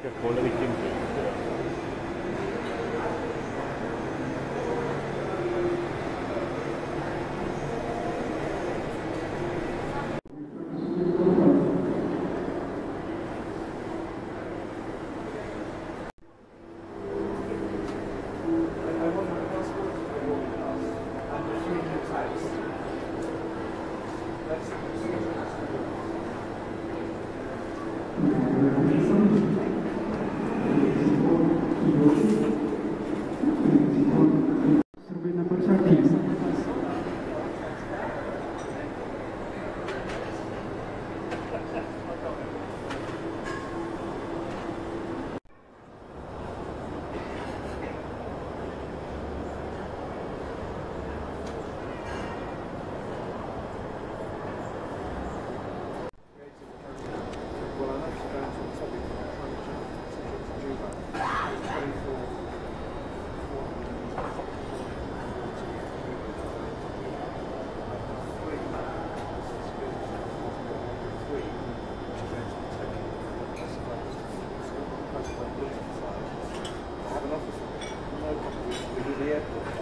It's got colder victims. I have an office, no competition within the.